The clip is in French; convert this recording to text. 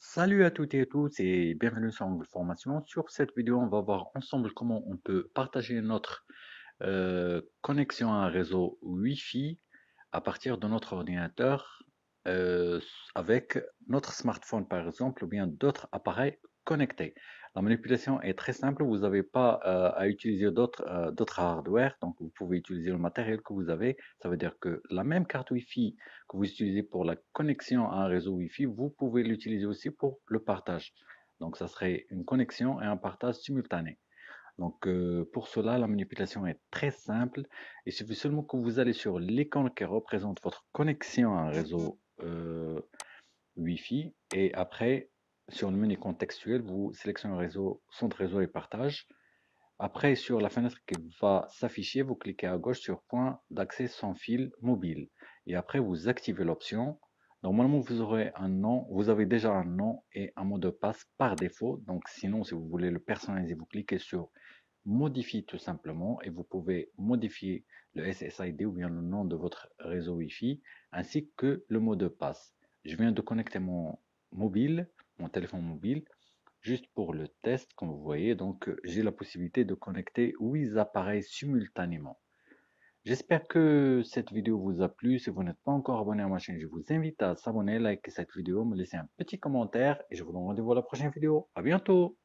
Salut à toutes et à tous et bienvenue sur Angle Formation. Sur cette vidéo, on va voir ensemble comment on peut partager notre euh, connexion à un réseau Wi-Fi à partir de notre ordinateur euh, avec notre smartphone par exemple ou bien d'autres appareils La manipulation est très simple, vous n'avez pas euh, à utiliser d'autres euh, d'autres hardware, donc vous pouvez utiliser le matériel que vous avez. Ça veut dire que la même carte Wi-Fi que vous utilisez pour la connexion à un réseau Wi-Fi, vous pouvez l'utiliser aussi pour le partage. Donc ça serait une connexion et un partage simultané. Donc euh, pour cela, la manipulation est très simple. Il suffit seulement que vous allez sur l'icône qui représente votre connexion à un réseau Wi-Fi et après sur le menu contextuel, vous sélectionnez réseau, centre réseau et partage. Après, sur la fenêtre qui va s'afficher, vous cliquez à gauche sur point d'accès sans fil mobile. Et après, vous activez l'option. Normalement, vous aurez un nom, vous avez déjà un nom et un mot de passe par défaut. Donc, sinon, si vous voulez le personnaliser, vous cliquez sur modifier tout simplement et vous pouvez modifier le SSID ou bien le nom de votre réseau Wi-Fi ainsi que le mot de passe. Je viens de connecter mon mobile mon téléphone mobile juste pour le test comme vous voyez donc euh, j'ai la possibilité de connecter 8 appareils simultanément. J'espère que cette vidéo vous a plu. Si vous n'êtes pas encore abonné à ma chaîne je vous invite à s'abonner liker cette vidéo me laisser un petit commentaire et je vous donne rendez-vous à la prochaine vidéo. À bientôt